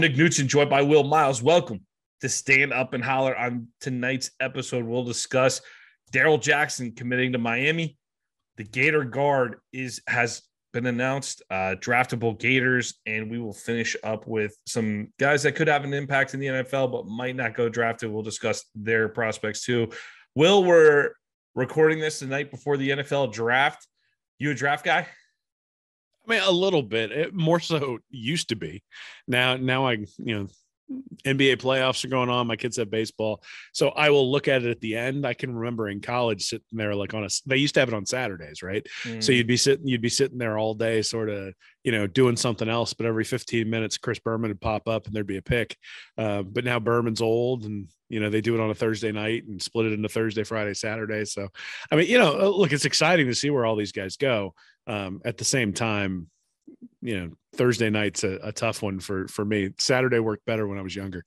Nick Knudsen, joined by Will Miles. Welcome to Stand Up and Holler. On tonight's episode, we'll discuss Darrell Jackson committing to Miami. The Gator guard is has been announced, uh, draftable Gators, and we will finish up with some guys that could have an impact in the NFL but might not go drafted. We'll discuss their prospects too. Will, we're recording this the night before the NFL draft. You a draft guy? I mean, a little bit. It more so used to be. Now, now I, you know, NBA playoffs are going on. My kids have baseball, so I will look at it at the end. I can remember in college sitting there like on a. They used to have it on Saturdays, right? Mm. So you'd be sitting, you'd be sitting there all day, sort of, you know, doing something else. But every 15 minutes, Chris Berman would pop up and there'd be a pick. Uh, but now Berman's old, and you know they do it on a Thursday night and split it into Thursday, Friday, Saturday. So, I mean, you know, look, it's exciting to see where all these guys go. Um, at the same time, you know Thursday night's a, a, tough one for for me. Saturday worked better when I was younger.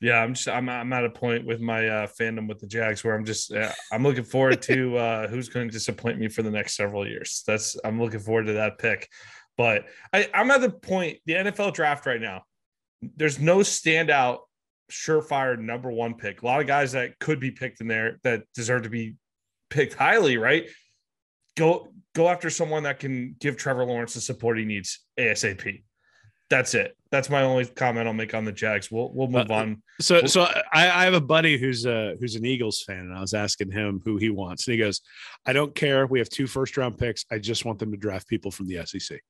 Yeah, I'm just I'm I'm at a point with my uh, fandom with the Jags where I'm just uh, I'm looking forward to uh, who's going to disappoint me for the next several years. That's I'm looking forward to that pick. But I, I'm at the point the NFL draft right now. There's no standout surefire number one pick. A lot of guys that could be picked in there that deserve to be picked highly, right? Go go after someone that can give Trevor Lawrence the support he needs ASAP. That's it. That's my only comment I'll make on the Jags. We'll we'll move uh, on. So we'll, so I, I have a buddy who's uh who's an Eagles fan, and I was asking him who he wants, and he goes, "I don't care. We have two first round picks. I just want them to draft people from the SEC."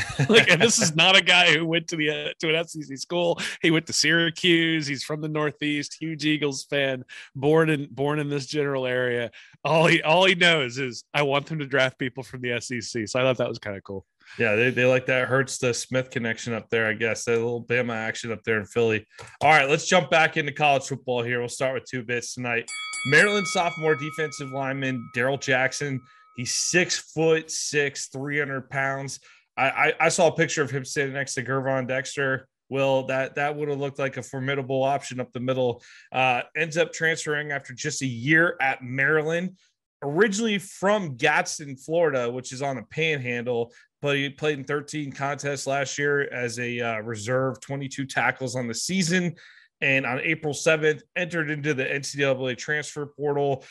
like, and this is not a guy who went to the uh, to an SEC school. He went to Syracuse. He's from the Northeast. Huge Eagles fan. Born in born in this general area. All he all he knows is I want them to draft people from the SEC. So I thought that was kind of cool. Yeah, they, they like that. Hurts the Smith connection up there, I guess. That little Bama action up there in Philly. All right, let's jump back into college football here. We'll start with two bits tonight. Maryland sophomore defensive lineman Darrell Jackson. He's six foot six, 300 pounds. I, I, I saw a picture of him sitting next to Gervon Dexter. Will that that would have looked like a formidable option up the middle. Uh, ends up transferring after just a year at Maryland, originally from Gadsden, Florida, which is on a panhandle. But he played in 13 contests last year as a uh, reserve, 22 tackles on the season, and on April 7th entered into the NCAA transfer portal.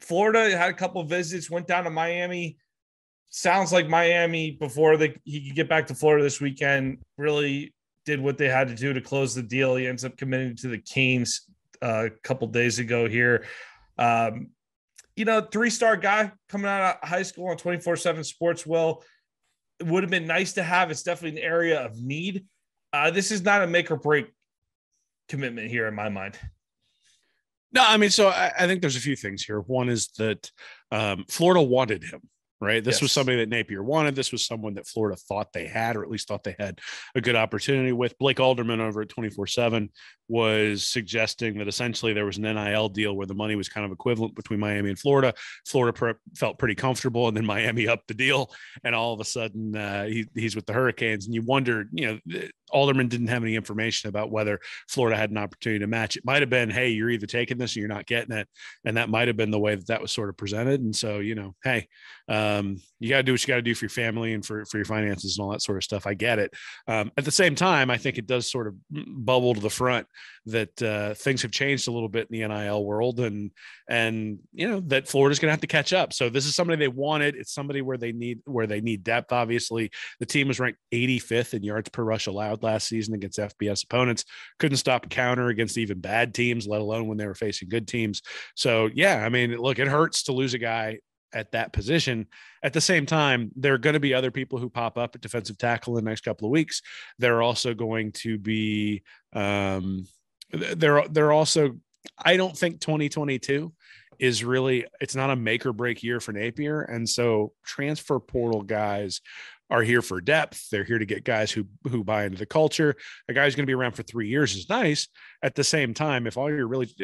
Florida had a couple visits, went down to Miami sounds like Miami before the, he could get back to Florida this weekend really did what they had to do to close the deal. He ends up committing to the Canes uh, a couple days ago here. Um, you know, three star guy coming out of high school on 24 7 sports. Well, it would have been nice to have. It's definitely an area of need. Uh, this is not a make or break commitment here in my mind. No, I mean, so I, I think there's a few things here. One is that um, Florida wanted him right? This yes. was somebody that Napier wanted. This was someone that Florida thought they had, or at least thought they had a good opportunity with. Blake Alderman over at 24 7 was suggesting that essentially there was an NIL deal where the money was kind of equivalent between Miami and Florida. Florida pre- felt pretty comfortable, and then Miami upped the deal, and all of a sudden uh, he, he's with the Hurricanes. And you wonder, you know, Alderman didn't have any information about whether Florida had an opportunity to match. It might have been, hey, you're either taking this or you're not getting it, and that might have been the way that that was sort of presented. And so, you know, hey, um, you got to do what you got to do for your family and for for your finances and all that sort of stuff. I get it. Um, at the same time, I think it does sort of bubble to the front that uh, things have changed a little bit in the NIL world, and and you know that Florida's going to have to catch up. So this is somebody they wanted. It's somebody where they need where they need depth. Obviously, the team was ranked 85th in yards per rush allowed last season against FBS opponents. Couldn't stop a counter against even bad teams, let alone when they were facing good teams. So yeah, I mean, look, it hurts to lose a guy at that position. At the same time, there are going to be other people who pop up at defensive tackle in the next couple of weeks. There are also going to be um, they're they're also I don't think 2022 is really it's not a make or break year for Napier and so transfer portal guys are here for depth they're here to get guys who who buy into the culture a guy who's going to be around for 3 years is nice at the same time if all you're really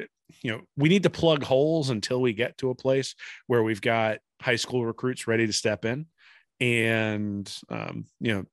you know we need to plug holes until we get to a place where we've got high school recruits ready to step in and um, you know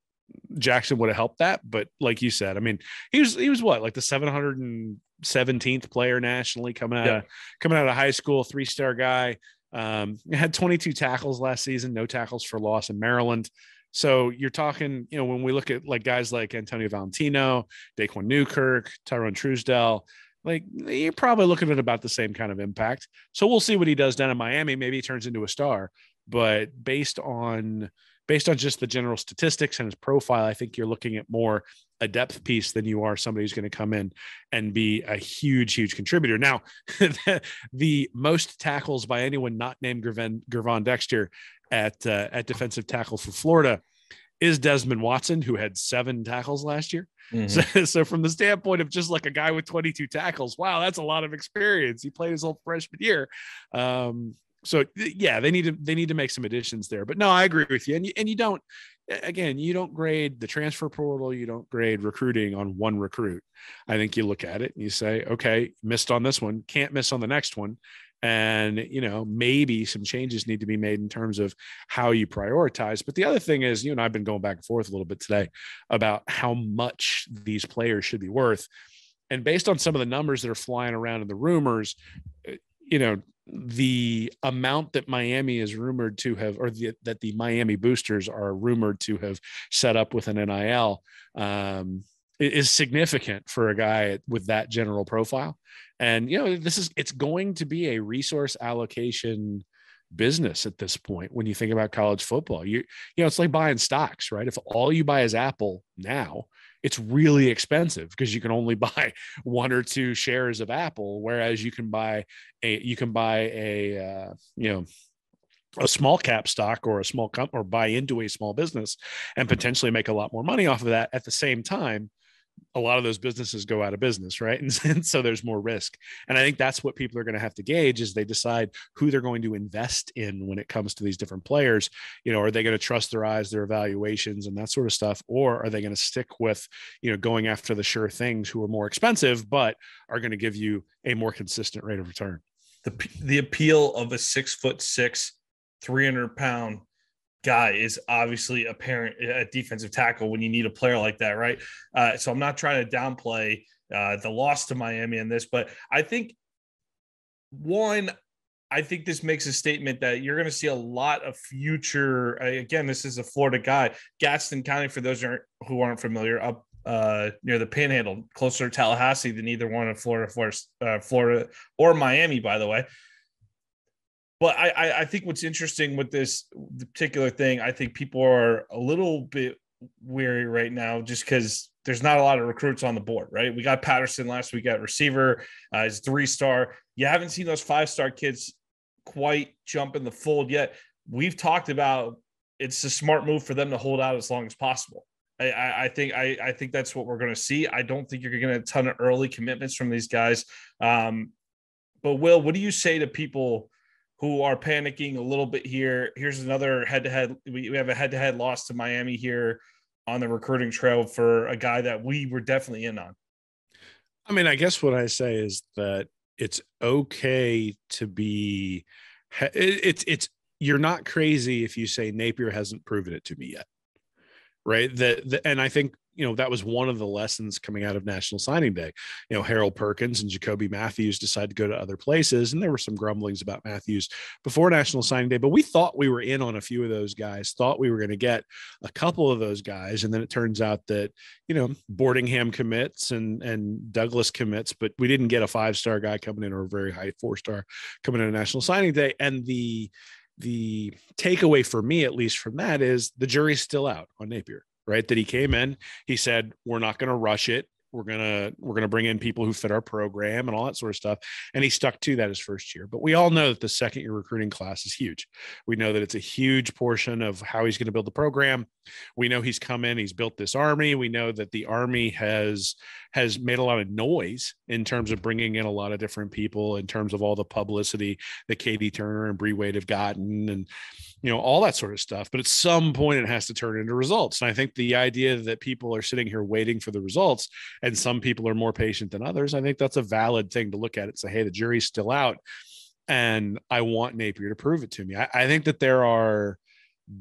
Jackson would have helped that, but like you said, I mean, he was he was what like the 717th player nationally coming out yeah. of coming out of high school, three star guy. Um, had 22 tackles last season, no tackles for loss in Maryland. So you're talking, you know, when we look at like guys like Antonio Valentino, Daquan Newkirk, Tyrone Truesdell, like you're probably looking at about the same kind of impact. So we'll see what he does down in Miami. Maybe he turns into a star, but based on based on just the general statistics and his profile, I think you're looking at more a depth piece than you are somebody who's going to come in and be a huge, huge contributor. Now, the most tackles by anyone not named Gervon, Gervon Dexter at uh, at defensive tackle for Florida is Desmond Watson, who had seven tackles last year. Mm-hmm. So, so, from the standpoint of just like a guy with 22 tackles, wow, that's a lot of experience. He played his whole freshman year. Um, so yeah, they need to they need to make some additions there. But no, I agree with you. And you, and you don't again, you don't grade the transfer portal, you don't grade recruiting on one recruit. I think you look at it and you say, okay, missed on this one, can't miss on the next one. And you know, maybe some changes need to be made in terms of how you prioritize. But the other thing is, you and I've been going back and forth a little bit today about how much these players should be worth. And based on some of the numbers that are flying around in the rumors, you know, the amount that Miami is rumored to have, or the, that the Miami boosters are rumored to have set up with an NIL, um, is significant for a guy with that general profile. And you know, this is it's going to be a resource allocation business at this point when you think about college football. You you know, it's like buying stocks, right? If all you buy is Apple now, it's really expensive because you can only buy one or two shares of Apple, whereas you can buy a you can buy a uh, you know a small cap stock or a small comp or buy into a small business and potentially make a lot more money off of that at the same time a lot of those businesses go out of business, right? And, and, so there's more risk. And I think that's what people are going to have to gauge as they decide who they're going to invest in when it comes to these different players. You know, are they going to trust their eyes, their evaluations, and that sort of stuff, or are they going to stick with, you know, going after the sure things who are more expensive but are going to give you a more consistent rate of return? The the appeal of a six foot six, three hundred pound guy is obviously apparent at defensive tackle when you need a player like that, right? Uh, so I'm not trying to downplay uh, the loss to Miami in this, but I think one, I think this makes a statement that you're going to see a lot of future. Again, this is a Florida guy, Gadsden County. For those who aren't familiar, up uh, near the Panhandle, closer to Tallahassee than either one of Florida, Florida, uh, Florida or Miami, by the way but I, I think what's interesting with this particular thing, I think people are a little bit weary right now just because there's not a lot of recruits on the board, right? We got Patterson last week at receiver, uh, he's three star. You haven't seen those five star kids quite jump in the fold yet. We've talked about it's a smart move for them to hold out as long as possible. I, I, think I, I think that's what we're going to see. I don't think you're going to get a ton of early commitments from these guys. Um, but Will, what do you say to people? Who are panicking a little bit here. Here's another head to head. We have a head to head loss to Miami here on the recruiting trail for a guy that we were definitely in on. I mean, I guess what I say is that it's okay to be, it's, it's, you're not crazy if you say Napier hasn't proven it to me yet. Right. That, and I think you know that was one of the lessons coming out of National Signing Day. You know, Harold Perkins and Jacoby Mathews decided to go to other places, and there were some grumblings about Mathews before National Signing Day. But we thought we were in on a few of those guys. Thought we were going to get a couple of those guys, and then it turns out that you know Boardingham commits and and Douglas commits, but we didn't get a five star guy coming in or a very high four star coming in a National Signing Day, and the the takeaway for me, at least from that, is the jury's still out on Napier right? That he came in, he said, We're not going to rush it. We're gonna we're gonna bring in people who fit our program and all that sort of stuff. And he stuck to that his first year. But we all know that the second year recruiting class is huge. We know that it's a huge portion of how he's going to build the program. We know he's come in he's built this army. We know that the army has has made a lot of noise in terms of bringing in a lot of different people in terms of all the publicity that katie turner and bree wade have gotten and you know all that sort of stuff but at some point it has to turn into results and i think the idea that people are sitting here waiting for the results and some people are more patient than others. I think that's a valid thing to look at it. Say, hey, the jury's still out, and I want Napier to prove it to me. I, I think that there are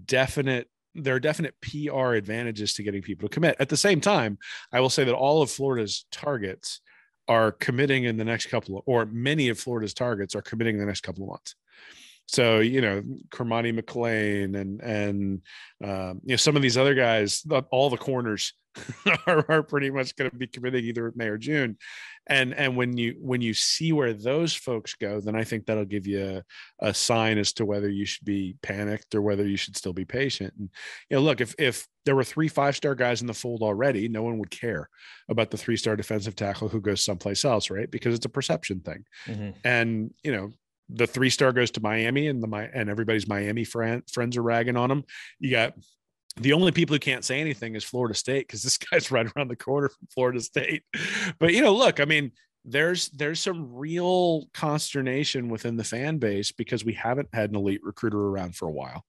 definite there are definite PR advantages to getting people to commit. At the same time, I will say that all of Florida's targets are committing in the next couple of, or many of Florida's targets are committing in the next couple of months. So you know, Cormani McClain and and um, you know some of these other guys, all the corners are, are pretty much going to be committing either May or June, and and when you when you see where those folks go, then I think that'll give you a, a sign as to whether you should be panicked or whether you should still be patient. And you know, look if if there were three five star guys in the fold already, no one would care about the three star defensive tackle who goes someplace else, right? Because it's a perception thing. Mm-hmm. And you know, the three star goes to Miami and the and everybody's Miami friend, friends are ragging on him. You got the only people who can't say anything is Florida State because this guy's right around the corner from Florida State. But you know, look, I mean, there's there's some real consternation within the fan base because we haven't had an elite recruiter around for a while.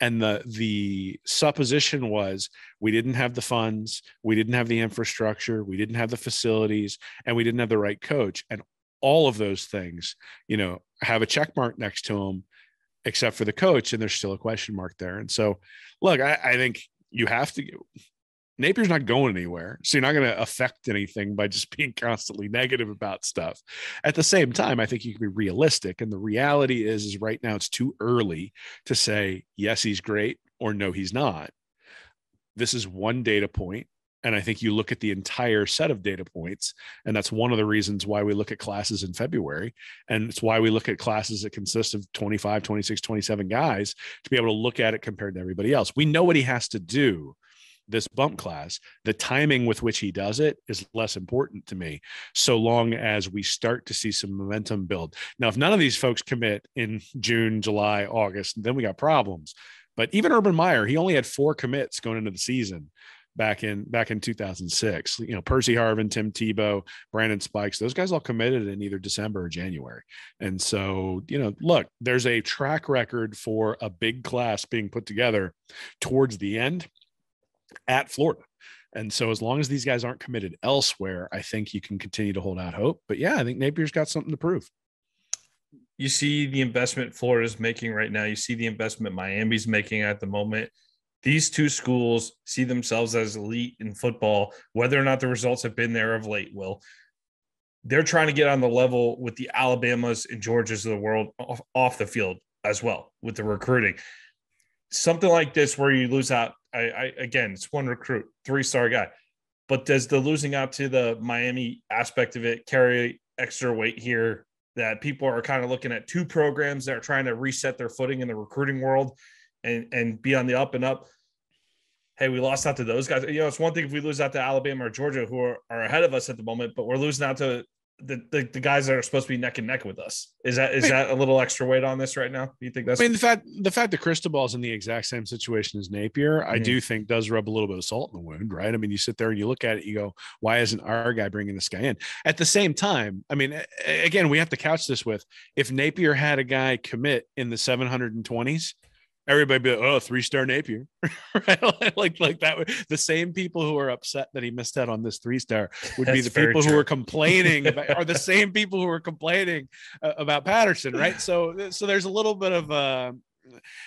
And the the supposition was we didn't have the funds we didn't have the infrastructure we didn't have the facilities and we didn't have the right coach. And all of those things, you know, have a check mark next to them, except for the coach, and there's still a question mark there. And so, look, I, I think you have to. Napier's not going anywhere, so you're not going to affect anything by just being constantly negative about stuff. At the same time, I think you can be realistic, and the reality is, is right now it's too early to say yes, he's great or no, he's not. This is one data point and I think you look at the entire set of data points, and that's one of the reasons why we look at classes in February. And it's why we look at classes that consist of 25, 26, 27 guys to be able to look at it compared to everybody else. We know what he has to do this bump class. The timing with which he does it is less important to me, so long as we start to see some momentum build. Now, if none of these folks commit in June, July, August, then we got problems. But even Urban Meyer, he only had four commits going into the season back in back in 2006. You know, Percy Harvin, Tim Tebow, Brandon Spikes, those guys all committed in either December or January. And so, you know, look, there's a track record for a big class being put together towards the end at Florida. And so, as long as these guys aren't committed elsewhere, I think you can continue to hold out hope. But yeah, I think Napier's got something to prove. You see the investment Florida's making right now. You see the investment Miami's making at the moment these two schools see themselves as elite in football, whether or not the results have been there of late, will. They're trying to get on the level with the Alabamas and Georgias of the world off, off the field as well with the recruiting. Something like this where you lose out, I, I again, it's one recruit, three star guy. But does the losing out to the Miami aspect of it carry extra weight here that people are kind of looking at two programs that are trying to reset their footing in the recruiting world and and be on the up and up hey, we lost out to those guys. You know, it's one thing if we lose out to Alabama or Georgia, who are, are ahead of us at the moment, but we're losing out to the, the, the guys that are supposed to be neck and neck with us. Is that is I mean, that a little extra weight on this right now? Do you think that's? I mean, the fact the fact that Cristobal's in the exact same situation as Napier, mm-hmm. I do think does rub a little bit of salt in the wound, right? I mean, you sit there and you look at it, you go, why isn't our guy bringing this guy in? At the same time, I mean, again, we have to couch this with if Napier had a guy commit in the 720s, everybody be like, oh, three star Napier, right? like like that. Would, The same people who are upset that he missed out on this three star would That's be the people true. who are complaining about, are the same people who are complaining uh, about Patterson, right? So so there's a little bit of uh,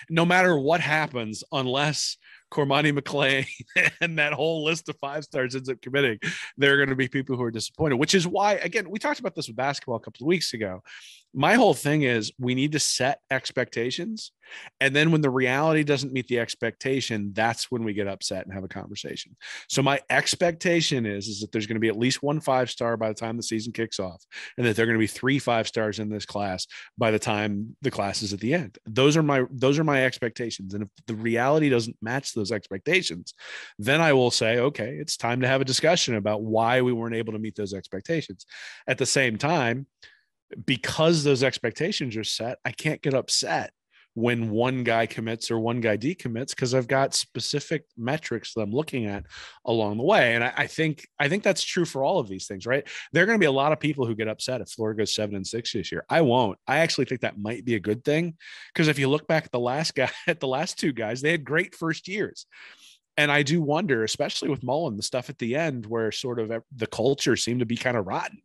no matter what happens, unless Cormani McClain and that whole list of five stars ends up committing, there are going to be people who are disappointed, which is why, again, we talked about this with basketball a couple of weeks ago my whole thing is we need to set expectations. And then when the reality doesn't meet the expectation that's when we get upset and have a conversation. So my expectation is is that there's going to be at least one five star by the time the season kicks off and that there are going to be three five stars in this class by the time the class is at the end. Those are my those are my expectations. And if the reality doesn't match those expectations then i will say okay it's time to have a discussion about why we weren't able to meet those expectations. At the same time because those expectations are set, I can't get upset when one guy commits or one guy decommits because I've got specific metrics that I'm looking at along the way. And I, I, think I think that's true for all of these things, right? There are going to be a lot of people who get upset if Florida goes seven and six this year. I won't. I actually think that might be a good thing because if you look back at the last guy at the last two guys, they had great first years. And I do wonder, especially with Mullen, the stuff at the end where sort of the culture seemed to be kind of rotten.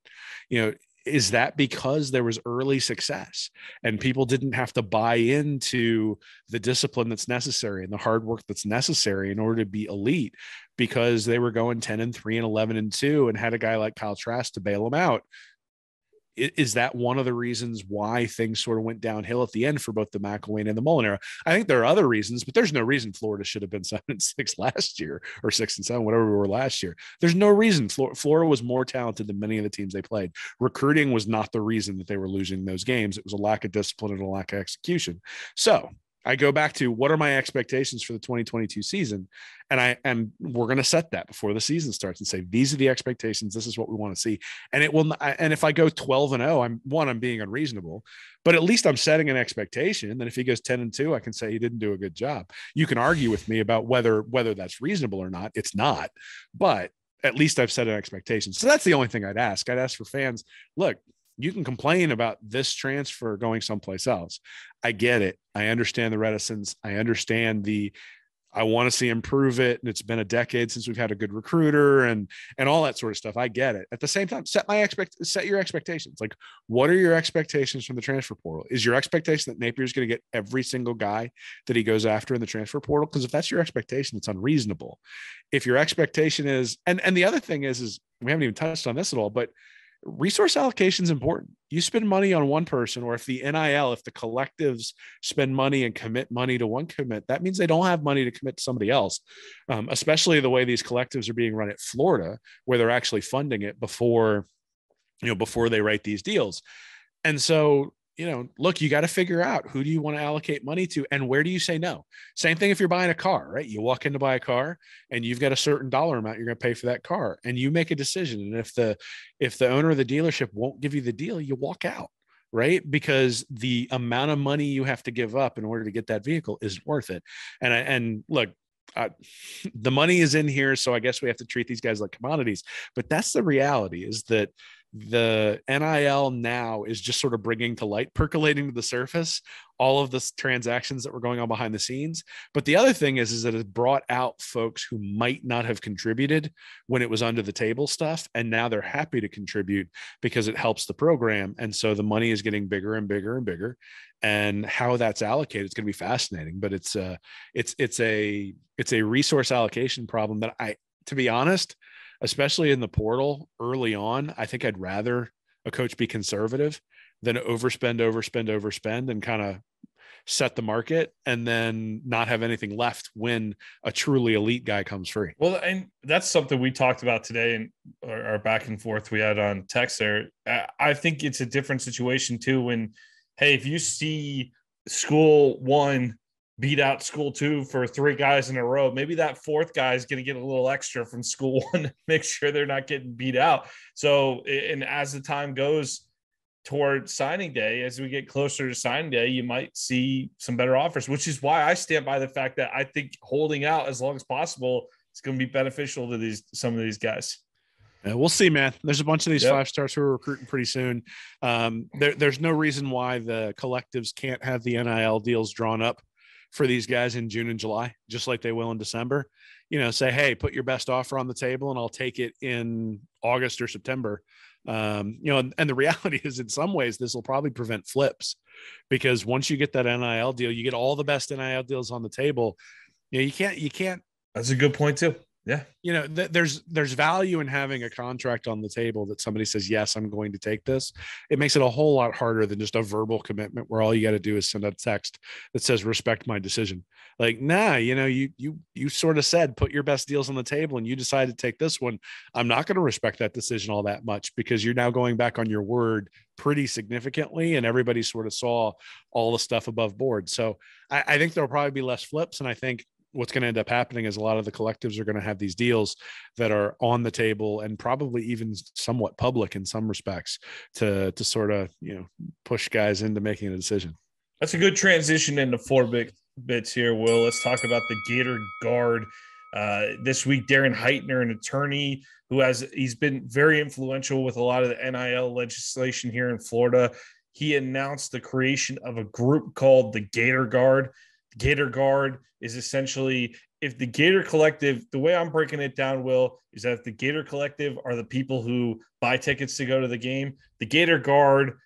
You know, is that because there was early success and people didn't have to buy into the discipline that's necessary and the hard work that's necessary in order to be elite because they were going 10 and 3 and 11 and 2 and had a guy like Kyle Trask to bail them out is that one of the reasons why things sort of went downhill at the end for both the McElwain and the Mullen era? I think there are other reasons, but there's no reason Florida should have been seven and six last year or six and seven, whatever we were last year. There's no reason Florida was more talented than many of the teams they played. Recruiting was not the reason that they were losing those games. It was a lack of discipline and a lack of execution. So I go back to what are my expectations for the 2022 season, and I and we're going to set that before the season starts and say these are the expectations. This is what we want to see, and it will. And if I go 12 and 0, I'm one, I'm being unreasonable, but at least I'm setting an expectation that if he goes 10 and 2, I can say he didn't do a good job. You can argue with me about whether whether that's reasonable or not. It's not, but at least I've set an expectation. So that's the only thing I'd ask. I'd ask for fans, look, you can complain about this transfer going someplace else. I get it. I understand the reticence. I understand the I want to see him prove it. And it's been a decade since we've had a good recruiter and and all that sort of stuff. I get it. At the same time, set my expect set your expectations. Like, what are your expectations from the transfer portal? Is your expectation that Napier is going to get every single guy that he goes after in the transfer portal? Because if that's your expectation, it's unreasonable. If your expectation is, and and the other thing is, is we haven't even touched on this at all, but resource allocation is important. You spend money on one person, or if the NIL, if the collectives spend money and commit money to one commit, that means they don't have money to commit to somebody else. Um, especially the way these collectives are being run at Florida, where they're actually funding it before, you know, before they write these deals. And so you know, look, you got to figure out who do you want to allocate money to and where do you say no? Same thing if you're buying a car, right? You walk in to buy a car and you've got a certain dollar amount you're going to pay for that car and you make a decision. And if the if the owner of the dealership won't give you the deal, you walk out, right? Because the amount of money you have to give up in order to get that vehicle isn't worth it. And I, and look, uh, the money is in here, so I guess we have to treat these guys like commodities. But that's the reality: is that the NIL now is just sort of bringing to light, percolating to the surface all of the transactions that were going on behind the scenes. But the other thing is, is that it brought out folks who might not have contributed when it was under the table stuff, and now they're happy to contribute because it helps the program, and so the money is getting bigger and bigger and bigger. And how that's allocated is going to be fascinating, but it's a it's it's a it's a resource allocation problem that I, to be honest, especially in the portal early on, I think I'd rather a coach be conservative than overspend, overspend, overspend, and kind of set the market and then not have anything left when a truly elite guy comes free. Well, and that's something we talked about today and our back and forth we had on text there. I think it's a different situation too when, hey, if you see school one beat out school two for three guys in a row. Maybe that fourth guy is going to get a little extra from school one to make sure they're not getting beat out. So, and as the time goes toward signing day, as we get closer to signing day, you might see some better offers, which is why I stand by the fact that I think holding out as long as possible is going to be beneficial to these some of these guys. Yeah, we'll see, man. There's a bunch of these yep. five stars who are recruiting pretty soon. Um, there, there's no reason why the collectives can't have the NIL deals drawn up for these guys in June and July, just like they will in December. You know, say, hey, put your best offer on the table and I'll take it in August or September. Um, you know, and, and the reality is, in some ways, this will probably prevent flips because once you get that NIL deal, you get all the best NIL deals on the table. You know, you can't, you can't. That's a good point, too yeah. You know th- there's there's value in having a contract on the table that somebody says yes i'm going to take this. It makes it a whole lot harder than just a verbal commitment where all you got to do is send a text that says respect my decision. Like nah you know you you you sort of said put your best deals on the table and you decided to take this one. I'm not going to respect that decision all that much because you're now going back on your word pretty significantly and everybody sort of saw all the stuff above board. So I, I think there'll probably be less flips and i think what's going to end up happening is a lot of the collectives are going to have these deals that are on the table and probably even somewhat public in some respects to to sort of you know push guys into making a decision. That's a good transition into four big bits here. Will let's talk about the Gator guard. Uh, this week, Darren Heitner, an attorney who has he's been very influential with a lot of the NIL legislation here in Florida. He announced the creation of a group called the Gator Guard. Gator Guard is essentially if the Gator Collective, the way I'm breaking it down, Will, is that if the Gator Collective are the people who buy tickets to go to the game, the Gator Guard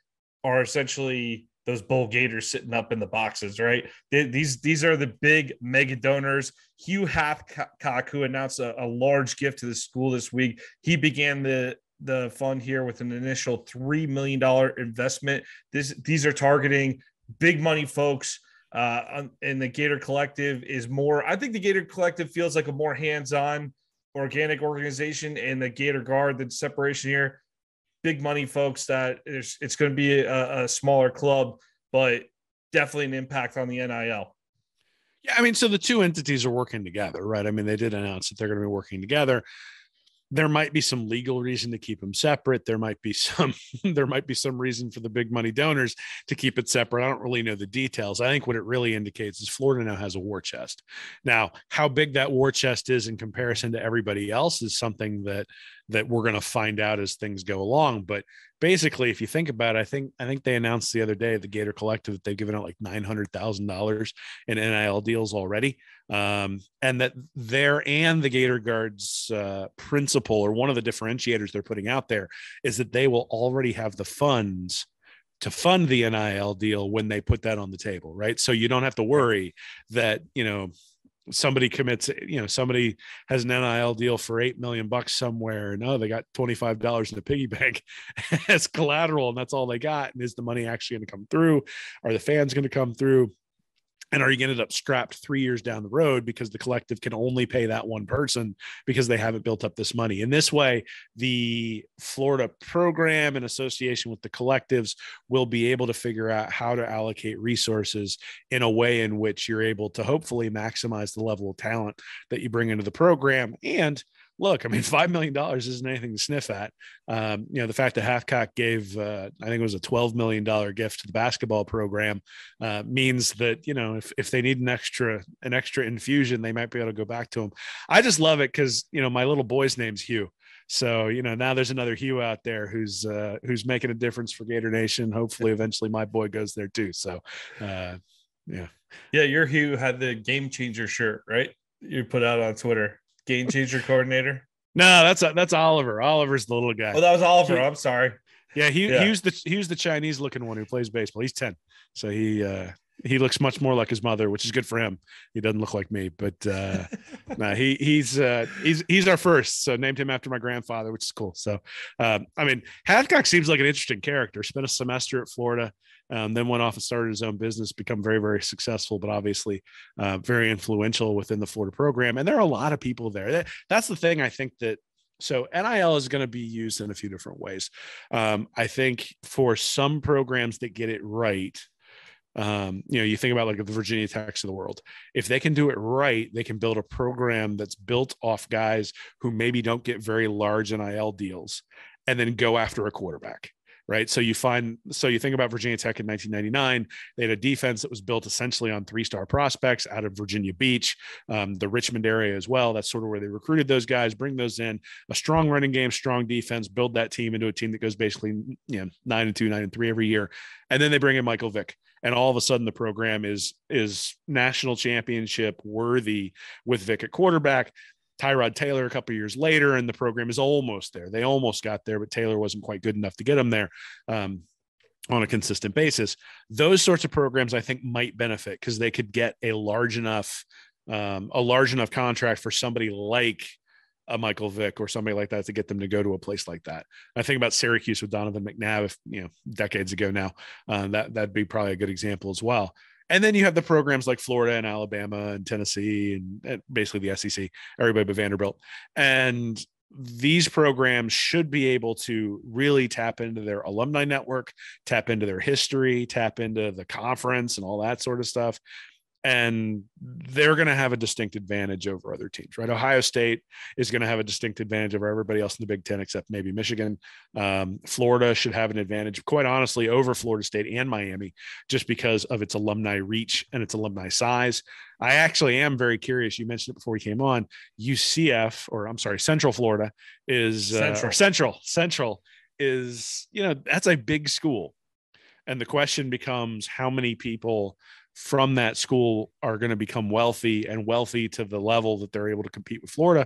are essentially those bull gators sitting up in the boxes, right? They, these these are the big mega donors. Hugh Hathcock, who announced a, a large gift to the school this week, he began the the fund here with an initial $3 million investment. This, these are targeting big money folks. Uh, and the Gator Collective is more, I think the Gator Collective feels like a more hands on organic organization and the Gator Guard, the separation here. Big money folks that it's, it's going to be a, a smaller club, but definitely an impact on the NIL. Yeah, I mean, so the two entities are working together, right? I mean, they did announce that they're going to be working together there might be some legal reason to keep them separate. There might be some there might be some reason for the big money donors to keep it separate. I don't really know the details. I think what it really indicates is florida now has a war chest. Now how big that war chest is in comparison to everybody else is something that that we're going to find out as things go along. But basically if you think about it i think i think they announced the other day the gator collective that they've given out like $900000 in nil deals already. Um, and that there and the gator guards uh, principle or one of the differentiators they're putting out there is that they will already have the funds to fund the nil deal when they put that on the table right? So you don't have to worry that you know somebody commits, you know, somebody has an NIL deal for eight million bucks somewhere. No, oh, they got $25 in the piggy bank as collateral, and that's all they got. And is the money actually going to come through? Are the fans going to come through? And are you going to end up strapped three years down the road because the collective can only pay that one person because they haven't built up this money? In this way the florida program in association with the collectives will be able to figure out how to allocate resources in a way in which you're able to hopefully maximize the level of talent that you bring into the program and look, I mean, five million dollars isn't anything to sniff at. Um, you know, the fact that Hathcock gave, uh, I think it was a twelve million dollar gift to the basketball program, uh, means that you know if if they need an extra an extra infusion, they might be able to go back to him. I just love it because you know my little boy's name's Hugh. So you know now there's another Hugh out there who's uh, who's making a difference for Gator Nation. Hopefully, eventually my boy goes there too. So, uh, yeah, yeah, your Hugh had the game changer shirt, right? You put out on Twitter game changer coordinator? No, that's that's Oliver. Oliver's the little guy. Oh, that was Oliver. I'm sorry. Yeah, he yeah. he was the he was the Chinese looking one who plays baseball. He's 10. So he uh he looks much more like his mother, which is good for him. He doesn't look like me, but uh no, he he's uh he's he's our first. So named him after my grandfather, which is cool. So um I mean Hathcock seems like an interesting character. Spent a semester at Florida, um, then went off and started his own business, become very, very successful, but obviously uh, very influential within the Florida program. And there are a lot of people there. That, that's the thing I think that so NIL is going to be used in a few different ways. Um, I think for some programs that get it right, um, you know, you think about like the Virginia Techs of the world. If they can do it right, they can build a program that's built off guys who maybe don't get very large NIL deals, and then go after a quarterback right? So you find, so you think about Virginia Tech in 1999, they had a defense that was built essentially on three star prospects out of Virginia Beach, um, the Richmond area as well. That's sort of where they recruited those guys, bring those in, a strong running game, strong defense, build that team into a team that goes basically, you know, nine and two, nine and three every year. And then they bring in Michael Vick and all of a sudden the program is is national championship worthy with Vick at quarterback. Tyrod Taylor a couple years later, and the program is almost there. They almost got there, but Taylor wasn't quite good enough to get them there. Um, on a consistent basis, those sorts of programs I think might benefit because they could get a large enough, um, a large enough contract for somebody like a Michael Vick or somebody like that to get them to go to a place like that. I think about Syracuse with Donovan McNabb, if, you know, decades ago now. Uh, that that'd be probably a good example as well. And then you have the programs like Florida and Alabama and Tennessee and, and basically the SEC, everybody but Vanderbilt. And these programs should be able to really tap into their alumni network, tap into their history, tap into the conference and all that sort of stuff and they're going to have a distinct advantage over other teams, right? Ohio State is going to have a distinct advantage over everybody else in the Big Ten, except maybe Michigan. Um, Florida should have an advantage, quite honestly, over Florida State and Miami, just because of its alumni reach and its alumni size. I actually am very curious. You mentioned it before we came on. UCF, or I'm sorry, Central Florida is uh, Central. Central Central is you know that's a big school, and the question becomes how many people from that school are going to become wealthy and wealthy to the level that they're able to compete with Florida.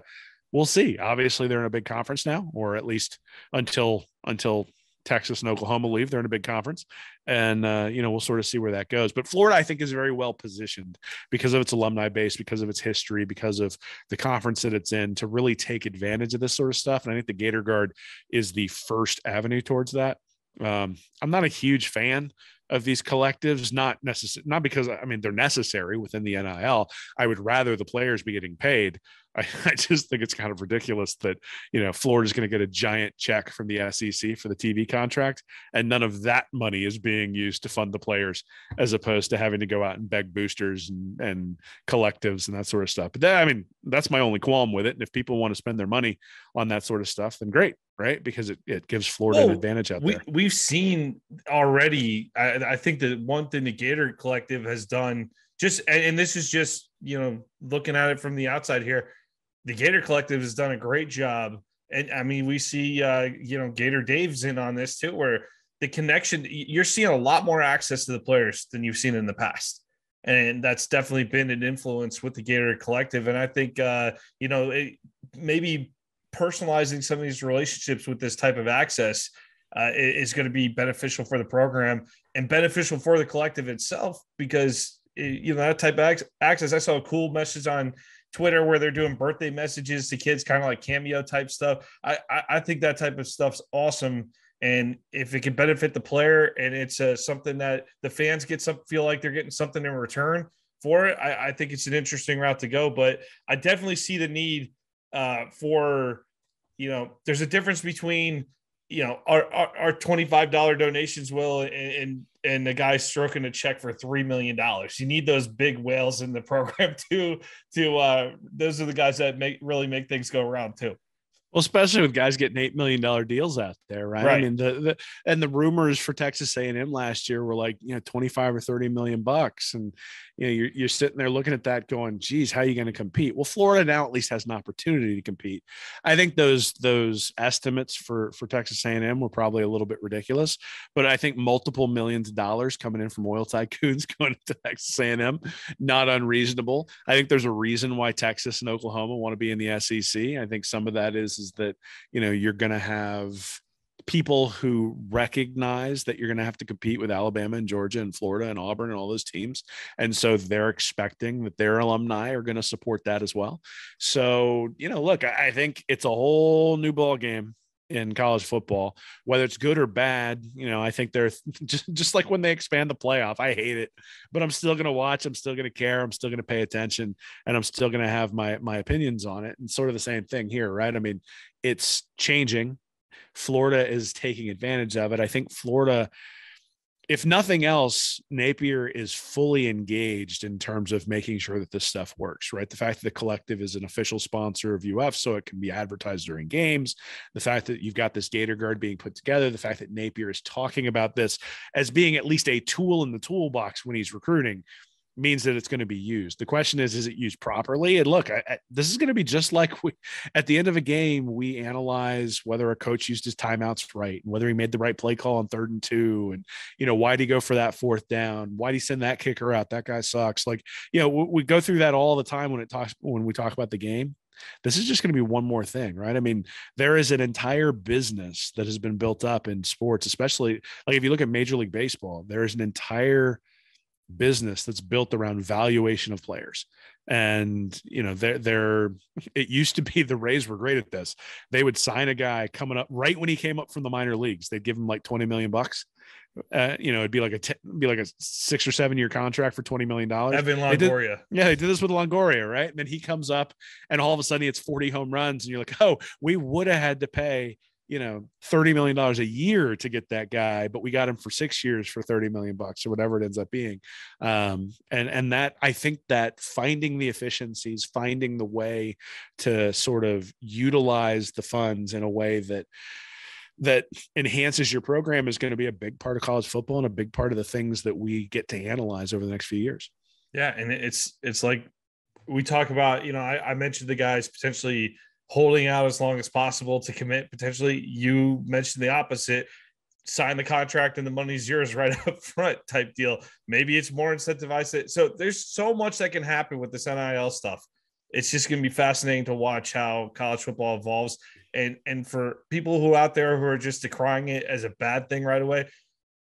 We'll see. Obviously, they're in a big conference now, or at least until until Texas and Oklahoma leave. They're in a big conference, and uh, you know we'll sort of see where that goes. But Florida, I think, is very well positioned because of its alumni base, because of its history, because of the conference that it's in, to really take advantage of this sort of stuff. And I think the Gator Guard is the first avenue towards that. Um, I'm not a huge fan of these collectives, not necessarily not because I mean they're necessary within the NIL. I would rather the players be getting paid. I, I just think it's kind of ridiculous that you know Florida's going to get a giant check from the SEC for the TV contract, and none of that money is being used to fund the players, as opposed to having to go out and beg boosters and, and collectives and that sort of stuff. But that, I mean, that's my only qualm with it. And if people want to spend their money on that sort of stuff, then great, right? Because it, it gives Florida well, an advantage out we, there. We've seen already. I, I think the one thing the Gator Collective has done, just and this is just you know looking at it from the outside here the Gator Collective has done a great job. And I mean, we see, uh, you know, Gator Dave's in on this too, where the connection, you're seeing a lot more access to the players than you've seen in the past. And that's definitely been an influence with the Gator Collective. And I think, uh, you know, it, maybe personalizing some of these relationships with this type of access uh, is going to be beneficial for the program and beneficial for the collective itself because you know that type of access. I saw a cool message on Twitter where they're doing birthday messages to kids, kind of like cameo type stuff. I, I, I think that type of stuff's awesome. And if it can benefit the player and it's uh, something that the fans get some feel like they're getting something in return for it, I, I think it's an interesting route to go. But I definitely see the need uh, for, you know, there's a difference between you know our our, our $25 donations will and, and and the guy stroking a check for three million dollars. You need those big whales in the program too to uh those are the guys that make really make things go around too well, especially with guys getting eight million dollar deals out there, right? right? I mean, the, the and the rumors for Texas A and M last year were like you know twenty five or thirty million bucks, and you know you're, you're sitting there looking at that, going, "Geez, how are you going to compete?" Well, Florida now at least has an opportunity to compete. I think those those estimates for for Texas A and M were probably a little bit ridiculous, but I think multiple millions of dollars coming in from oil tycoons going to Texas A and M, not unreasonable. I think there's a reason why Texas and Oklahoma want to be in the SEC. I think some of that is is that you know you're going to have people who recognize that you're going to have to compete with Alabama and Georgia and Florida and Auburn and all those teams. And so they're expecting that their alumni are going to support that as well. So, you know, look, I think it's a whole new ball game in college football, whether it's good or bad. You know, I think they're just just like when they expand the playoff. I hate it, but I'm still going to watch. I'm still going to care. I'm still going to pay attention, and I'm still going to have my my opinions on it. And sort of the same thing here, right? I mean, it's changing. Florida is taking advantage of it. I think Florida if nothing else, Napier is fully engaged in terms of making sure that this stuff works, right? The fact that the collective is an official sponsor of UF, so it can be advertised during games, the fact that you've got this Gator Guard being put together, the fact that Napier is talking about this as being at least a tool in the toolbox when he's recruiting means that it's going to be used. The question is, is it used properly? And look, I, I, this is going to be just like we, at the end of a game, we analyze whether a coach used his timeouts right and whether he made the right play call on third and two. And, you know, why'd he go for that fourth down? Why'd he send that kicker out? That guy sucks. Like, you know, we, we go through that all the time when it talks, when we talk about the game. This is just going to be one more thing, right? I mean, there is an entire business that has been built up in sports, especially like if you look at Major League Baseball, there is an entire business that's built around valuation of players. And you know they're they're it used to be the rays were great at this. They would sign a guy coming up right when he came up from the minor leagues. They'd give him like 20 million bucks. Uh, you know it'd be like a t- be like a six or seven year contract for 20 million dollars. Evan longoria they did, yeah they did this with longoria right? And then he comes up and all of a sudden it's 40 home runs and you're like oh we would have had to pay you know, $30 million a year to get that guy, but we got him for six years for 30 million bucks or whatever it ends up being. Um, and, and that, I think that finding the efficiencies, finding the way to sort of utilize the funds in a way that, that enhances your program is going to be a big part of college football and a big part of the things that we get to analyze over the next few years. Yeah. And it's, it's like we talk about, you know, I, I mentioned the guys potentially holding out as long as possible to commit. Potentially you mentioned the opposite sign the contract and the money's yours right up front type deal. Maybe it's more incentivized so there's so much that can happen with this nil stuff. It's just going to be fascinating to watch how college football evolves. And and for people who out there who are just decrying it as a bad thing right away,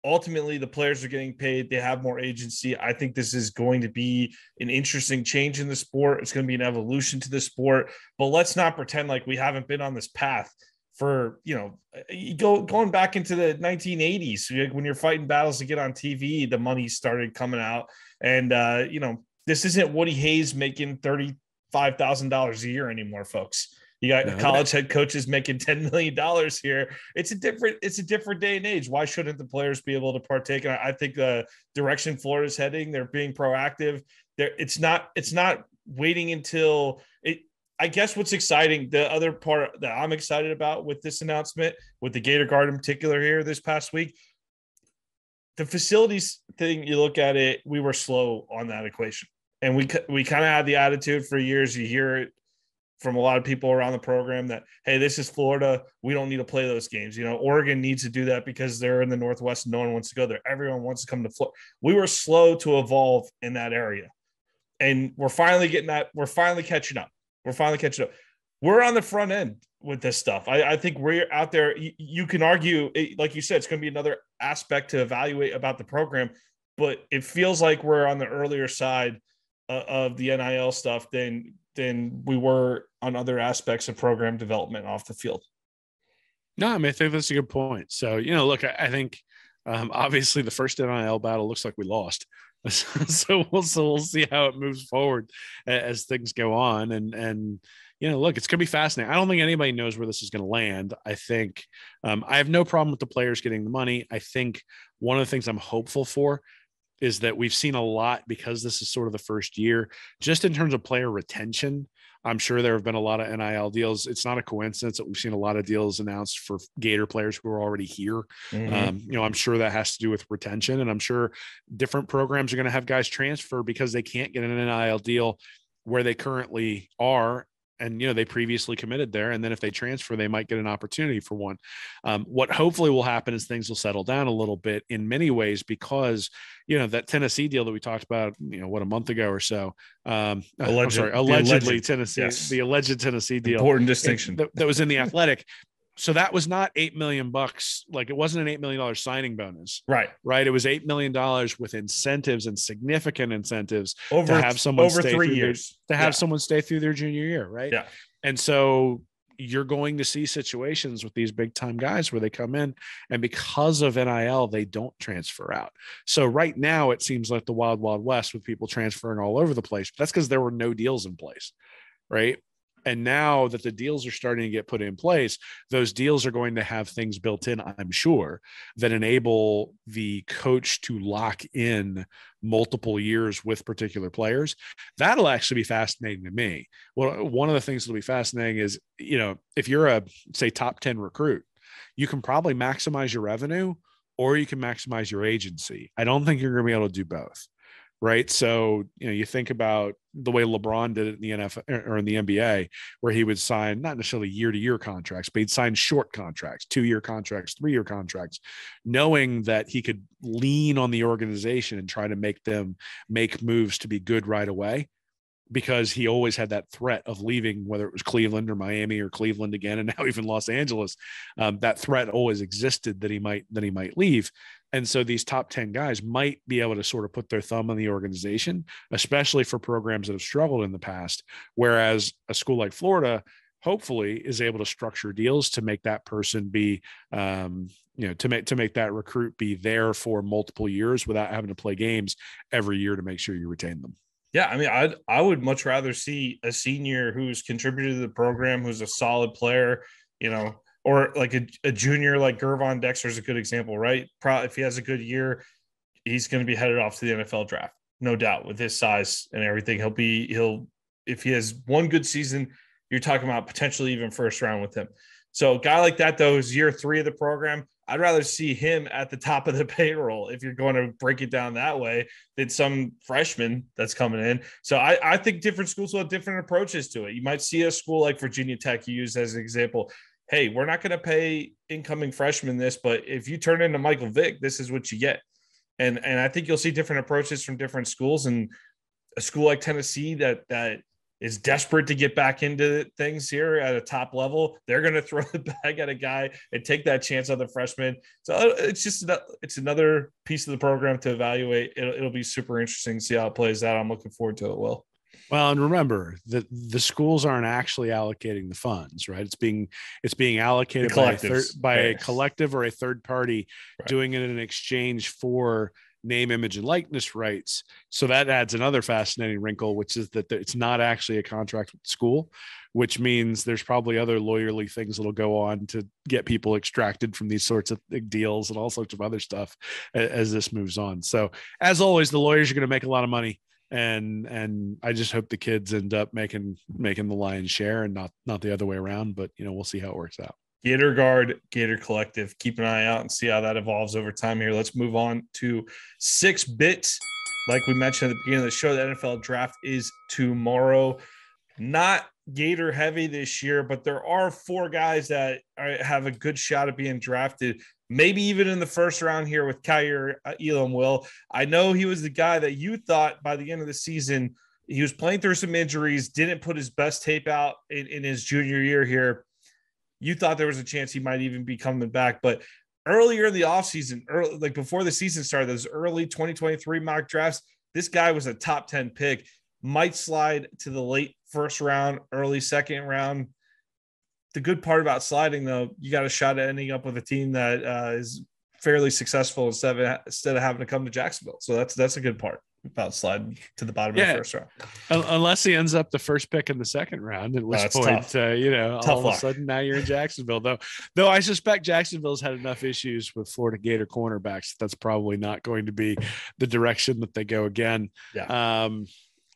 ultimately the players are getting paid. They have more agency. I think this is going to be an interesting change in the sport. It's going to be an evolution to the sport. But let's not pretend like we haven't been on this path for you know you go going back into the 1980s when you're fighting battles to get on TV. The money started coming out, and uh, you know this isn't Woody Hayes making thirty five thousand dollars a year anymore, folks. You got no, college head coaches making ten million dollars here. It's a different it's a different day and age. Why shouldn't the players be able to partake? And I think the direction Florida's heading, they're being proactive. There, it's not it's not waiting until it. I guess what's exciting, the other part that I'm excited about with this announcement, with the Gator Guard in particular here this past week, the facilities thing. You look at it, we were slow on that equation and we we kind of had the attitude for years. You hear it from a lot of people around the program that hey, this is Florida. We don't need to play those games. You know, Oregon needs to do that because they're in the Northwest. No one wants to go there. Everyone wants to come to Florida. We were slow to evolve in that area, and we're finally getting that. We're finally catching up. We're finally catching up. We're on the front end with this stuff. I, I think we're out there. You, you can argue, like you said, it's going to be another aspect to evaluate about the program, but it feels like we're on the earlier side uh, of the NIL stuff than than we were on other aspects of program development off the field. No, I mean I think that's a good point. So you know, look, I, I think um, obviously the first NIL battle looks like we lost. so we'll so we'll see how it moves forward as things go on and and you know look it's going to be fascinating i don't think anybody knows where this is going to land i think um, i have no problem with the players getting the money i think one of the things i'm hopeful for is that we've seen a lot because this is sort of the first year, just in terms of player retention. I'm sure there have been a lot of NIL deals. It's not a coincidence that we've seen a lot of deals announced for Gator players who are already here. Mm-hmm. Um, you know, I'm sure that has to do with retention, and I'm sure different programs are going to have guys transfer because they can't get an NIL deal where they currently are and you know they previously committed there and then if they transfer they might get an opportunity for one. Um, what hopefully will happen is things will settle down a little bit in many ways because you know that tennessee deal that we talked about you know what a month ago or so um Alleged, sorry allegedly alleged, tennessee yes. the alleged tennessee deal important distinction. that, that was in the athletic so that was not eight million bucks. Like it wasn't an eight million dollars signing bonus. Right. Right. It was eight million dollars with incentives and significant incentives over, to have someone over three years their, to have yeah. someone stay through their junior year. Right. Yeah. And so you're going to see situations with these big time guys where they come in and because of NIL, they don't transfer out. So right now it seems like the wild, wild west with people transferring all over the place. But that's because there were no deals in place. Right. And now that the deals are starting to get put in place, those deals are going to have things built in, I'm sure, that enable the coach to lock in multiple years with particular players. That'll actually be fascinating to me. Well, one of the things that'll be fascinating is, you know, if you're a, say, top 10 recruit, you can probably maximize your revenue or you can maximize your agency. I don't think you're going to be able to do both right? So you know, you think about the way LeBron did it in the NFL or in the NBA, where he would sign not necessarily year to year contracts, but he'd sign short contracts, two year contracts, three year contracts, knowing that he could lean on the organization and try to make them make moves to be good right away. Because he always had that threat of leaving, whether it was Cleveland or Miami or Cleveland again, and now even Los Angeles. Um, that threat always existed that he might that he might leave. And so these top 10 guys might be able to sort of put their thumb on the organization, especially for programs that have struggled in the past. Whereas a school like Florida, hopefully is able to structure deals to make that person be um, you know to make to make that recruit be there for multiple years without having to play games every year to make sure you retain them yeah i mean i i would much rather see a senior who's contributed to the program who's a solid player you know or like a, a junior like Gervon Dexter is a good example, right? Probably if he has a good year, he's going to be headed off to the NFL draft, no doubt. With his size and everything, he'll be he'll if he has one good season, you're talking about potentially even first round with him. So a guy like that though is year three of the program. I'd rather see him at the top of the payroll if you're going to break it down that way than some freshman that's coming in. So I, I think different schools will have different approaches to it. You might see a school like Virginia Tech you use as an example hey, we're not going to pay incoming freshmen this, but if you turn into Michael Vick, this is what you get. And and I think you'll see different approaches from different schools and a school like Tennessee that that is desperate to get back into things here at a top level, they're going to throw the bag at a guy and take that chance on the freshman. So uh, it's just it's another piece of the program to evaluate. It'll, it'll be super interesting to see how it plays out. I'm looking forward to it. Will. Well, and remember that the schools aren't actually allocating the funds, right? It's being it's being allocated by, a, third, by a collective or a third party right. doing it in exchange for name, image, and likeness rights. So that adds another fascinating wrinkle, which is that it's not actually a contract with the school, which means there's probably other lawyerly things that'll go on to get people extracted from these sorts of deals and all sorts of other stuff as this moves on. So as always, the lawyers are going to make a lot of money. And and I just hope the kids end up making making the lion's share and not not the other way around. But you know, we'll see how it works out. Gator Guard, Gator Collective. Keep an eye out and see how that evolves over time here. Let's move on to six bits. Like we mentioned at the beginning of the show, the NFL draft is tomorrow. Not Gator heavy this year, but there are four guys that have a good shot at being drafted, maybe even in the first round here with Kaiir uh, Elam Will. I know he was the guy that you thought by the end of the season he was playing through some injuries, didn't put his best tape out in, in his junior year here you thought there was a chance he might even be coming back. But earlier in the offseason, early, like before the season started, those early 2023 mock drafts, this guy was a top 10 pick, might slide to the late first round, early second round. The good part about sliding, though, you got a shot at ending up with a team that uh, is fairly successful instead of instead of having to come to Jacksonville. So that's that's a good part about sliding to the bottom yeah. of the first round. Unless he ends up the first pick in the second round, at which point, uh, you know, tough all luck. of a sudden now you're in Jacksonville. though, though I suspect Jacksonville's had enough issues with Florida Gator cornerbacks. That's probably not going to be the direction that they go again. Yeah. Um,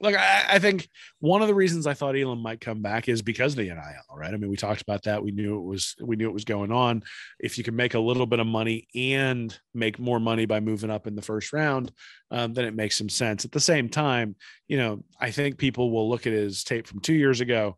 look, I, I, think one of the reasons I thought Elam might come back is because of the NIL, right? I mean, we talked about that. We knew it was we knew it was going on. If you can make a little bit of money and make more money by moving up in the first round, um, then it makes some sense. At the same time, you know, I think people will look at his tape from two years ago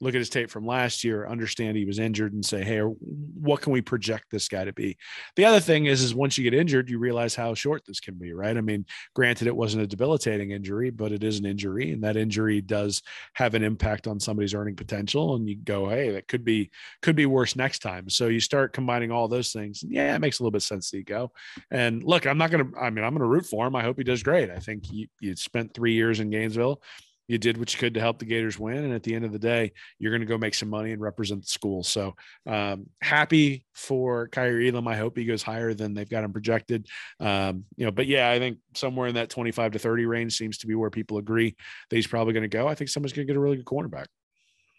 look at his tape from last year, understand he was injured, and say, "Hey, what can we project this guy to be?" The other thing is, is once you get injured, you realize how short this can be, right? I mean, granted, it wasn't a debilitating injury, but it is an injury, and that injury does have an impact on somebody's earning potential. And you go, "Hey, that could be could be worse next time." So you start combining all those things. And yeah, it makes a little bit sense to go. And look, I'm not gonna. I mean, I'm gonna root for him. I hope he does great. I think you, you spent three years in Gainesville you did what you could to help the Gators win. And at the end of the day, you're going to go make some money and represent the school. So um, happy for Kaiir Elam. I hope he goes higher than they've got him projected. Um, you know, but yeah, I think somewhere in that 25 to 30 range seems to be where people agree that he's probably going to go. I think someone's going to get a really good cornerback.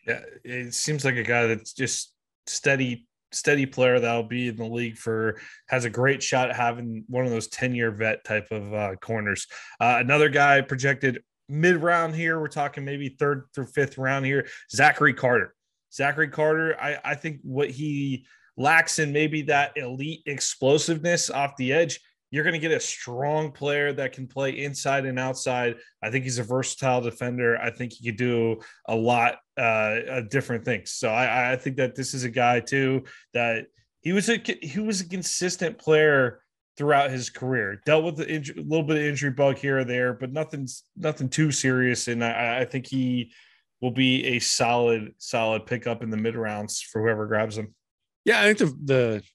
Yeah, it seems like a guy that's just steady steady player that'll be in the league for has a great shot at having one of those 10 year vet type of uh, corners. Uh, another guy projected mid round here. We're talking maybe third through fifth round here. Zachary Carter. Zachary Carter, I, I think what he lacks in maybe that elite explosiveness off the edge. You're going to get a strong player that can play inside and outside. I think he's a versatile defender. I think he could do a lot uh, of different things. So I, I think that this is a guy too that he was a he was a consistent player throughout his career. Dealt with a little bit of injury bug here or there, but nothing's nothing too serious. And I, I think he will be a solid, solid pickup in the mid rounds for whoever grabs him. Yeah, I think the,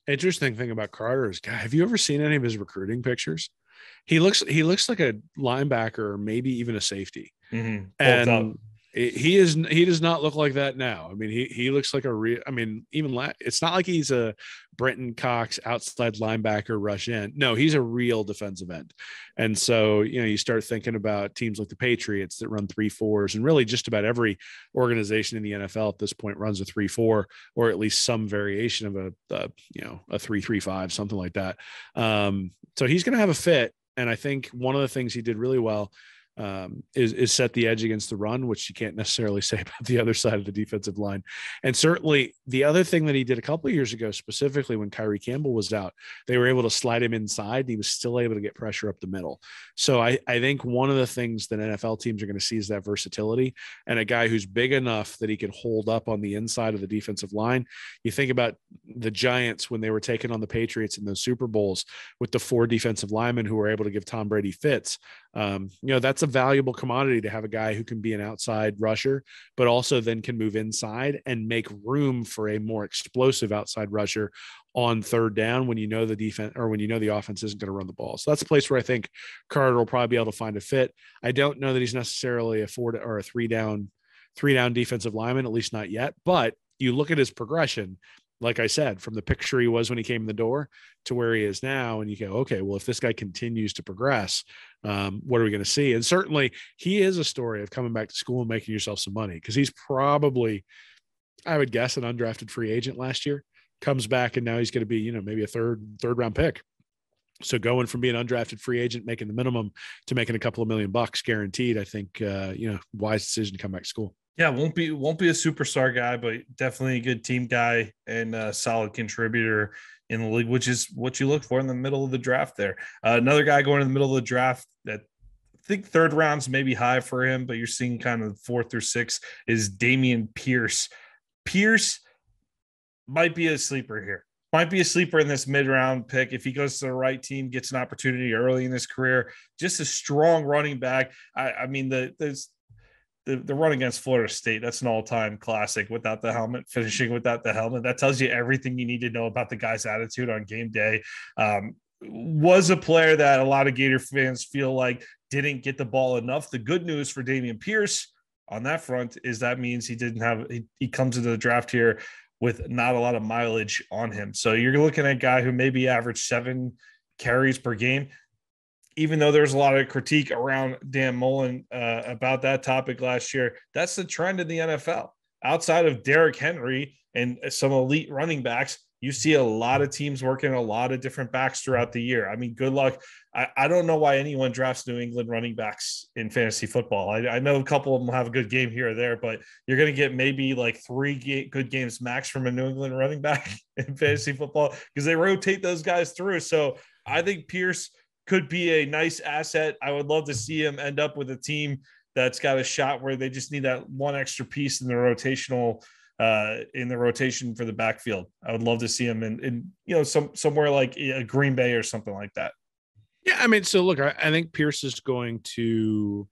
the interesting thing about Carter is, God, have you ever seen any of his recruiting pictures? He looks he looks like a linebacker, or maybe even a safety. Mm-hmm. And he is he does not look like that now. I mean, he he looks like a real. I mean, even la- it's not like he's a Brenton Cox outside linebacker rush in. No, he's a real defensive end. And so you know, you start thinking about teams like the Patriots that run three fours, and really just about every organization in the NFL at this point runs a three four or at least some variation of a, a you know a three three five something like that. Um, so he's going to have a fit. And I think one of the things he did really well um, is is set the edge against the run, which you can't necessarily say about the other side of the defensive line. And certainly the other thing that he did a couple of years ago, specifically when Kyree Campbell was out, they were able to slide him inside. he was still able to get pressure up the middle. So I, I think one of the things that NFL teams are going to see is that versatility and a guy who's big enough that he can hold up on the inside of the defensive line. You think about the Giants when they were taking on the Patriots in those Super Bowls with the four defensive linemen who were able to give Tom Brady fits. Um, you know, that's a valuable commodity to have a guy who can be an outside rusher, but also then can move inside and make room for a more explosive outside rusher on third down when you know the defense or when you know the offense isn't going to run the ball. So that's a place where I think Carter will probably be able to find a fit. I don't know that he's necessarily a four or a three down, three down defensive lineman, at least not yet. But you look at his progression, like I said, from the picture he was when he came in the door to where he is now, and you go, okay, well, if this guy continues to progress, um, what are we going to see? And certainly, he is a story of coming back to school and making yourself some money because he's probably, I would guess, an undrafted free agent last year comes back and now he's going to be, you know, maybe a third, third round pick. So going from being undrafted free agent, making the minimum to making a couple of million bucks guaranteed, I think, uh, you know, wise decision to come back to school. Yeah, won't be won't be a superstar guy, but definitely a good team guy and a solid contributor in the league, which is what you look for in the middle of the draft. There, uh, another guy going in the middle of the draft that I think third rounds maybe high for him, but you're seeing kind of fourth or sixth is Dameon Pierce. Pierce might be a sleeper here. Might be a sleeper in this mid round pick. If he goes to the right team, gets an opportunity early in his career, just a strong running back. I, I mean, the, the, the run against Florida State, that's an all time classic without the helmet, finishing without the helmet. That tells you everything you need to know about the guy's attitude on game day. Um, was a player that a lot of Gator fans feel like didn't get the ball enough. The good news for Dameon Pierce on that front is that means he didn't have, he, he comes into the draft here with not a lot of mileage on him. So you're looking at a guy who maybe averaged seven carries per game. Even though there's a lot of critique around Dan Mullen uh, about that topic last year, that's the trend in the NFL. Outside of Derrick Henry and some elite running backs, you see a lot of teams working a lot of different backs throughout the year. I mean, good luck. I, I don't know why anyone drafts New England running backs in fantasy football. I, I know a couple of them have a good game here or there, but you're going to get maybe like three ga- good games max from a New England running back in fantasy football because they rotate those guys through. So I think Pierce could be a nice asset. I would love to see him end up with a team that's got a shot where they just need that one extra piece in the rotational uh, in the rotation for the backfield. I would love to see him in, in you know some somewhere like a Green Bay or something like that. Yeah, I mean, so look, I, I think Pierce is going to.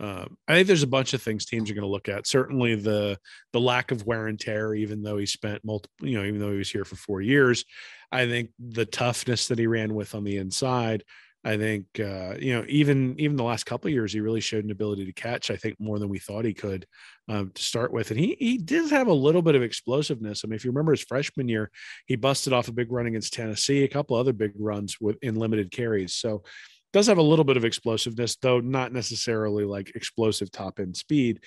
Um, I think there's a bunch of things teams are going to look at. Certainly the the lack of wear and tear, even though he spent multiple, you know, even though he was here for four years. I think the toughness that he ran with on the inside. I think uh, you know even even the last couple years he really showed an ability to catch. I think more than we thought he could um, to start with, and he he did have a little bit of explosiveness. I mean, if you remember his freshman year, he busted off a big run against Tennessee, a couple other big runs with in limited carries. So does have a little bit of explosiveness, though not necessarily like explosive top end speed.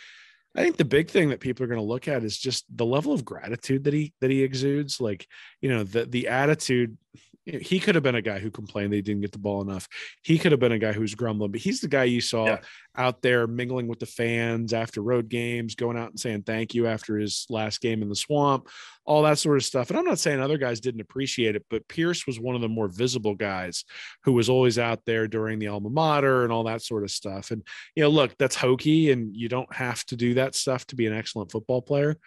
I think the big thing that people are going to look at is just the level of gratitude that he that he exudes. Like, you know, the the attitude he could have been a guy who complained they didn't get the ball enough. He could have been a guy who's grumbling, but he's the guy you saw yeah. out there mingling with the fans after road games, going out and saying thank you after his last game in the swamp, all that sort of stuff. And I'm not saying other guys didn't appreciate it, but Pierce was one of the more visible guys who was always out there during the alma mater and all that sort of stuff. And, you know, look, that's hokey and you don't have to do that stuff to be an excellent football player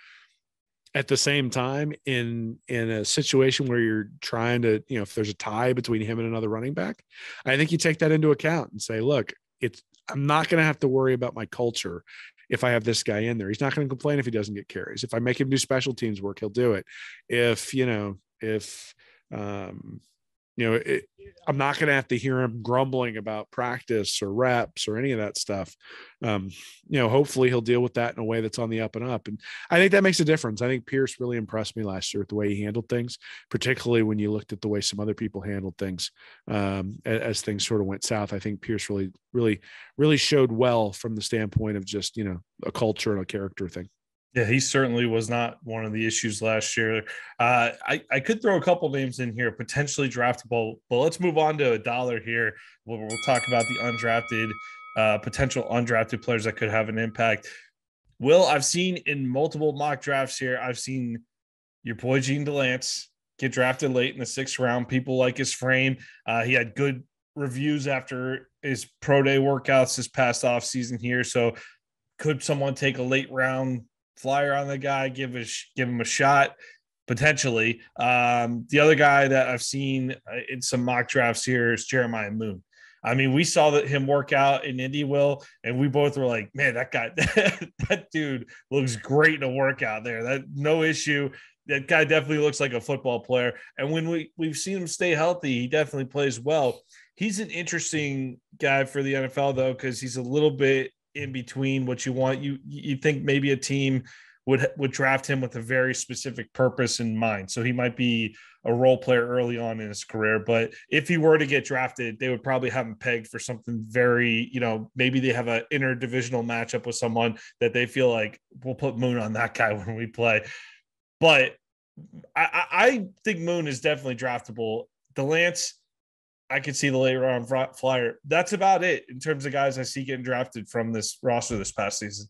at the same time in in a situation where you're trying to you know if there's a tie between him and another running back i think you take that into account and say look it's i'm not going to have to worry about my culture if i have this guy in there. He's not going to complain if he doesn't get carries. If i make him do special teams work he'll do it. If you know if um you know, it, I'm not going to have to hear him grumbling about practice or reps or any of that stuff. Um, you know, hopefully he'll deal with that in a way that's on the up and up. And I think that makes a difference. I think Pierce really impressed me last year with the way he handled things, particularly when you looked at the way some other people handled things um, as, as things sort of went south. I think Pierce really, really, really showed well from the standpoint of just, you know, a culture and a character thing. Yeah, he certainly was not one of the issues last year. Uh, I, I could throw a couple names in here, potentially draftable, but let's move on to a dollar here. We'll, we'll talk about the undrafted, uh, potential undrafted players that could have an impact. Will, I've seen in multiple mock drafts here, I've seen your boy Jean Delance get drafted late in the sixth round. People like his frame. Uh, he had good reviews after his pro day workouts this past off season here. So could someone take a late round flyer on the guy, give a give him a shot potentially. Um, the other guy that I've seen uh, in some mock drafts here is Jeremiah Moon. I mean, we saw that him work out in Indy will, and we both were like, man, that guy, that dude looks great in a workout there. That no issue. That guy definitely looks like a football player. And when we we've seen him stay healthy, he definitely plays well. He's an interesting guy for the NFL though, because he's a little bit in between what you want. You you think maybe a team would would draft him with a very specific purpose in mind. So he might be a role player early on in his career, but if he were to get drafted, they would probably have him pegged for something very, you know, maybe they have an interdivisional matchup with someone that they feel like we'll put Moon on that guy when we play. But I, I think Moon is definitely draftable. Delance, I could see the later on flyer. That's about it in terms of guys I see getting drafted from this roster this past season.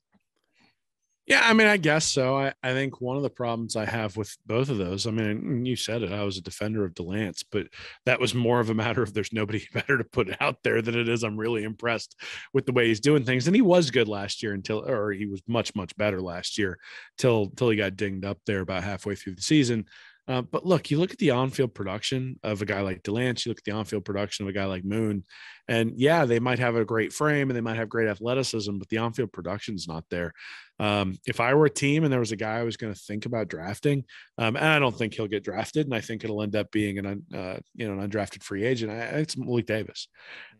Yeah, I mean, I guess so. I, I think one of the problems I have with both of those, I mean, you said it, I was a defender of Delance, but that was more of a matter of there's nobody better to put out there than it is. I'm really impressed with the way he's doing things. And he was good last year until, or he was much, much better last year till, till he got dinged up there about halfway through the season. Uh, but look, you look at the on-field production of a guy like Delance, you look at the on-field production of a guy like Moon, and yeah, they might have a great frame and they might have great athleticism, but the on-field production is not there. Um, if I were a team and there was a guy I was going to think about drafting, um, and I don't think he'll get drafted, and I think it'll end up being an uh, you know an undrafted free agent. I, it's Malik Davis.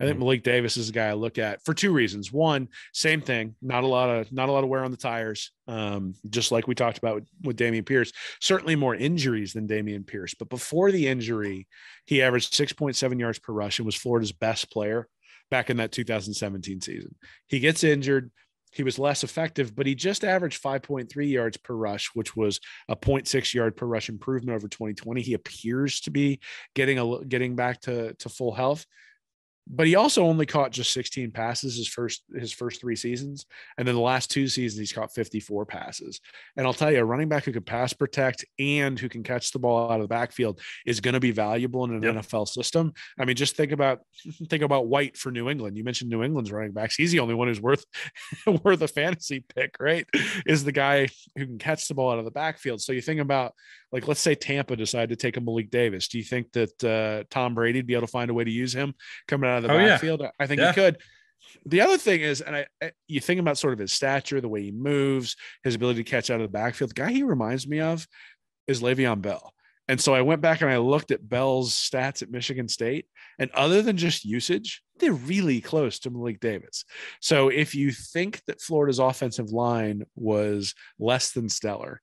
I think mm-hmm. Malik Davis is a guy I look at for two reasons. One, same thing, not a lot of not a lot of wear on the tires, um, just like we talked about with, with Dameon Pierce. Certainly more injuries than Dameon Pierce, but before the injury, he averaged 6.7 yards per rush and was Florida's best player back in that 2017 season. He gets injured he was less effective, but he just averaged 5.3 yards per rush, which was a 0.6 yard per rush improvement over 2020. He appears to be getting a getting back to to full health but he also only caught just 16 passes his first his first three seasons. And then the last two seasons he's caught 54 passes. And i'll tell you a running back who can pass protect and who can catch the ball out of the backfield is going to be valuable in an yep. nfl system. I mean just think about think about white for new england. You mentioned new england's running backs. He's the only one who's worth worth a fantasy pick right? Is the guy who can catch the ball out of the backfield. So you think about like let's say Tampa decided to take a Malik Davis. Do you think that uh, Tom Brady'd be able to find a way to use him coming out of the oh, backfield? Yeah. I think yeah. he could. The other thing is, and I, you think about sort of his stature, the way he moves, his ability to catch out of the backfield. The guy he reminds me of is Le'Veon Bell. And so I went back and I looked at Bell's stats at Michigan State, and other than just usage, they're really close to Malik Davis. So if you think that Florida's offensive line was less than stellar,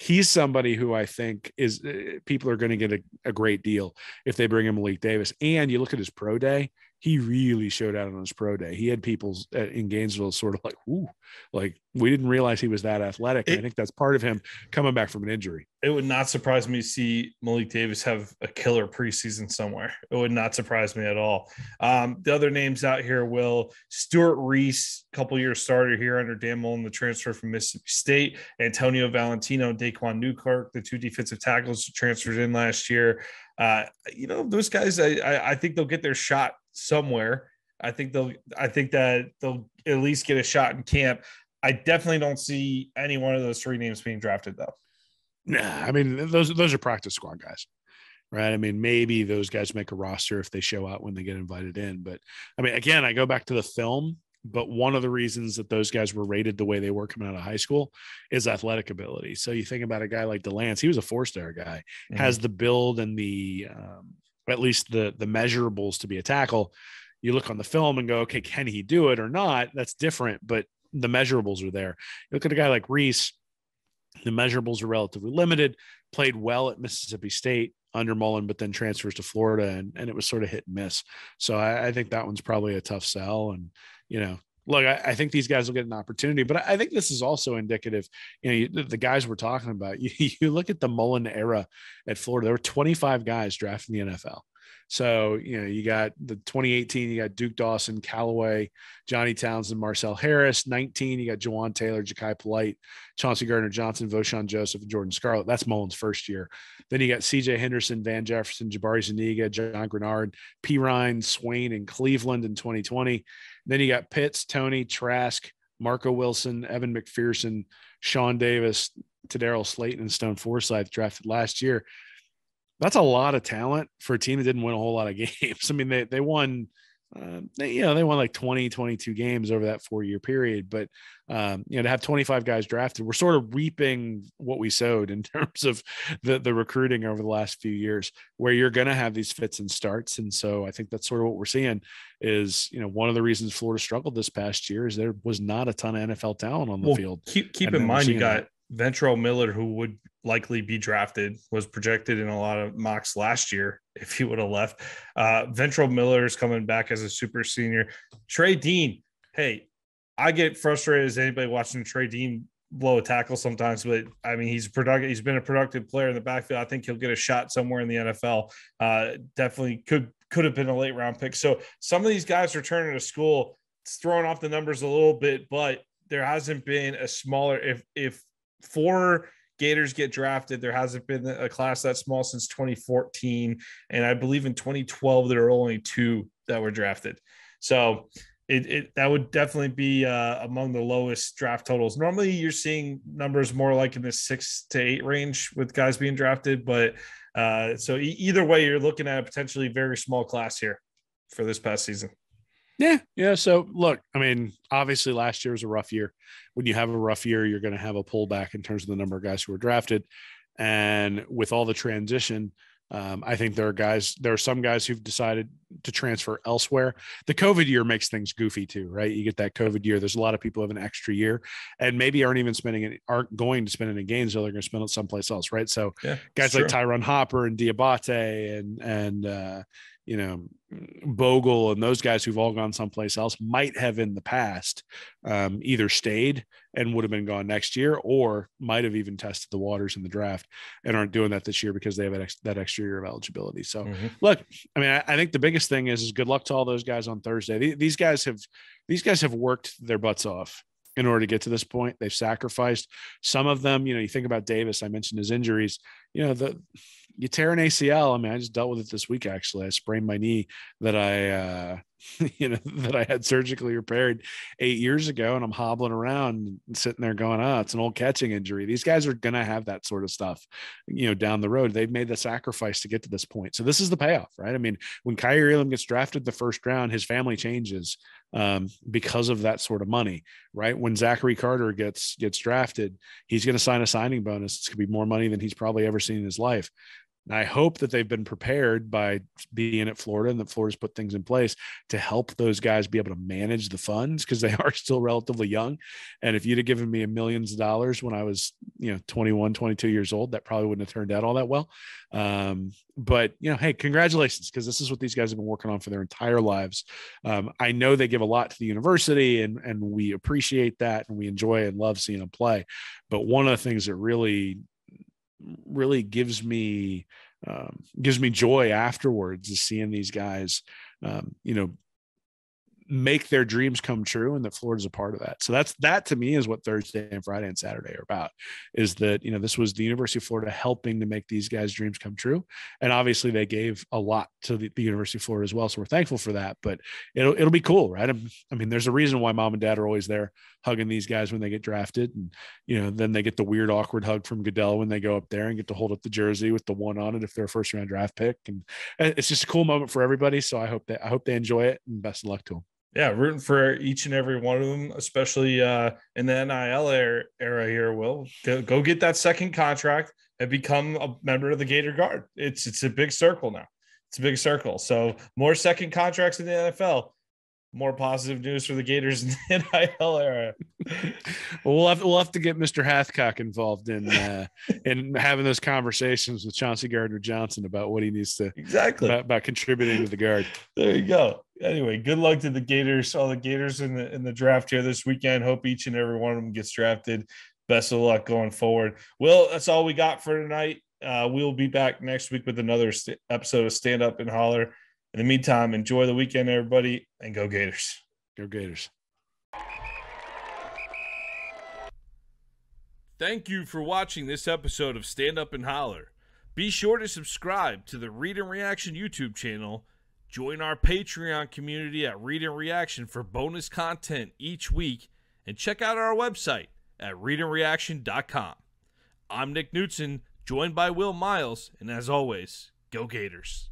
he's somebody who I think is uh, people are going to get a, a, great deal if they bring him Malik Davis. And you look at his pro day, he really showed out on his pro day. He had people in Gainesville sort of like, "Ooh, like we didn't realize he was that athletic." It, I think that's part of him coming back from an injury. It would not surprise me to see Malik Davis have a killer preseason somewhere. It would not surprise me at all. Um, the other names out here will Stewart Reese, couple years starter here under Dan Mullen, the transfer from Mississippi State, Antonio Valentino, Daquan Newkirk, the two defensive tackles transferred in last year. Uh, you know, those guys, I, I, I think they'll get their shot somewhere. I think they'll I think that they'll at least get a shot in camp. I definitely don't see any one of those three names being drafted though. Nah, I mean those those are practice squad guys. Right. I mean, maybe those guys make a roster if they show out when they get invited in. But I mean, again, I go back to the film, but one of the reasons that those guys were rated the way they were coming out of high school is athletic ability. So you think about a guy like Delance, he was a four star guy, mm-hmm. has the build and the um, at least the the measurables to be a tackle. You look on the film and go okay can he do it or not? That's different but the measurables are there. You look at a guy like reese the measurables are relatively limited played well at mississippi state under mullen but then transfers to florida and, and it was sort of hit and miss. So I, I think that one's probably a tough sell and you know look, I, I, think these guys will get an opportunity, but I think this is also indicative. You know, you, the guys we're talking about, you, you look at the Mullen era at Florida, there were 25 guys drafted in the NFL. So, you know, you got the 2018, you got Duke Dawson, Callaway, Johnny Townsend, Marcel Harris. 19, you got Jawaan Taylor, Jachai Polite, Chauncey Gardner Johnson, Vosean Joseph, and Jordan Scarlett. That's Mullen's first year. Then you got CJ Henderson, Van Jefferson, Jabari Zuniga, John Greenard, Perine, Swain, and Cleveland in 2020. Then you got Pitts, Tony, Trask, Marco Wilson, Evan McPherson, Shawn Davis, Tedarrell Slaton, and Stone Forsythe drafted last year that's a lot of talent for a team that didn't win a whole lot of games. I mean, they they won um, they, you know, they won like 20, 22 games over that four year period. But, um, you know, to have 25 guys drafted, we're sort of reaping what we sowed in terms of the, the recruiting over the last few years, where you're going to have these fits and starts. And so I think that's sort of what we're seeing is, you know, one of the reasons Florida struggled this past year is there was not a ton of NFL talent on the well, field. Keep, keep in mind, you got Ventrell Miller, who would likely be drafted, was projected in a lot of mocks last year if he would have left. Uh, Ventrell Miller is coming back as a super senior. Trey Dean, hey, I get frustrated as anybody watching Trey Dean blow a tackle sometimes, but I mean he's productive. He's been a productive player in the backfield. I think he'll get a shot somewhere in the NFL. Uh, definitely could could have been a late round pick. So some of these guys returning to school, it's throwing off the numbers a little bit, but there hasn't been a smaller if if four Gators get drafted. There hasn't been a class that small since 2014. And I believe in 2012, there were only two that were drafted. So it, it that would definitely be uh, among the lowest draft totals. Normally, you're seeing numbers more like in the six to eight range with guys being drafted. But uh, so e- either way, you're looking at a potentially very small class here for this past season. Yeah, yeah. So look, I mean, obviously last year was a rough year. When you have a rough year, you're going to have a pullback in terms of the number of guys who were drafted, and with all the transition, um, I think there are guys, there are some guys who've decided to transfer elsewhere. The COVID year makes things goofy too, right? You get that COVID year. There's a lot of people have an extra year and maybe aren't even spending it, aren't going to spend it in games, so they're going to spend it someplace else, right? So yeah, guys like Ty'Ron Hopper and Diabate and and uh, you know, Bogle and those guys who've all gone someplace else might have in the past um, either stayed and would have been gone next year or might have even tested the waters in the draft and aren't doing that this year because they have that, ex- that extra year of eligibility. So, mm-hmm. look, I mean, I, I, think the biggest thing is, is good luck to all those guys on Thursday. These guys have, these guys have worked their butts off in order to get to this point. They've sacrificed some of them. You know, you think about Davis, I mentioned his injuries, you know, the, you tear an ACL. I mean, I just dealt with it this week. Actually, I sprained my knee that I, uh, you know, that I had surgically repaired eight years ago, and I'm hobbling around, sitting there going, "Oh, it's an old catching injury." These guys are gonna have that sort of stuff, you know, down the road. They've made the sacrifice to get to this point, so this is the payoff, right? I mean, when Kaiir Elam gets drafted the first round, his family changes um, because of that sort of money, right? When Zachary Carter gets gets drafted, he's going to sign a signing bonus. It's going to be more money than he's probably ever seen in his life. And I hope that they've been prepared by being at Florida and that Florida's put things in place to help those guys be able to manage the funds because they are still relatively young. And if you'd have given me a millions of dollars when I was, you know, 21, 22 years old, that probably wouldn't have turned out all that well. Um, but, you know, hey, congratulations because this is what these guys have been working on for their entire lives. Um, I know they give a lot to the university and, and we appreciate that and we enjoy and love seeing them play. But one of the things that really really gives me um, gives me joy afterwards is seeing these guys um, you know make their dreams come true and that Florida's a part of that. So that's that to me is what Thursday and Friday and Saturday are about is that you know this was the University of Florida helping to make these guys dreams come true. And obviously they gave a lot to the, the University of Florida as well. So we're thankful for that but it'll it'll be cool right? I mean there's a reason why mom and dad are always there hugging these guys when they get drafted and you know then they get the weird awkward hug from Goodell when they go up there and get to hold up the jersey with the one on it if they're a first round draft pick. And it's just a cool moment for everybody. So I hope that I hope they enjoy it and best of luck to them yeah, rooting for each and every one of them, especially uh, in the NIL era, era here. Will go, go get that second contract and become a member of the Gator Guard. It's it's a big circle now. It's a big circle. So more second contracts in the NFL more positive news for the Gators in the NIL era. well, we'll have we'll have to get Mr. Hathcock involved in uh, in having those conversations with Chauncey Gardner Johnson about what he needs to exactly about, about, contributing to the guard. There you go. Anyway, good luck to the Gators, all the Gators in the in the draft here this weekend. Hope each and every one of them gets drafted. Best of luck going forward. Well, that's all we got for tonight. Uh, we'll be back next week with another st- episode of Stand Up and Holler. In the meantime, enjoy the weekend, everybody, and go Gators. Go Gators. Thank you for watching this episode of Stand Up and Holler. Be sure to subscribe to the Read and Reaction YouTube channel. Join our Patreon community at Read and Reaction for bonus content each week. And check out our website at readandreaction.com. I'm Nick Knudsen, joined by Will Miles. And as always, go Gators.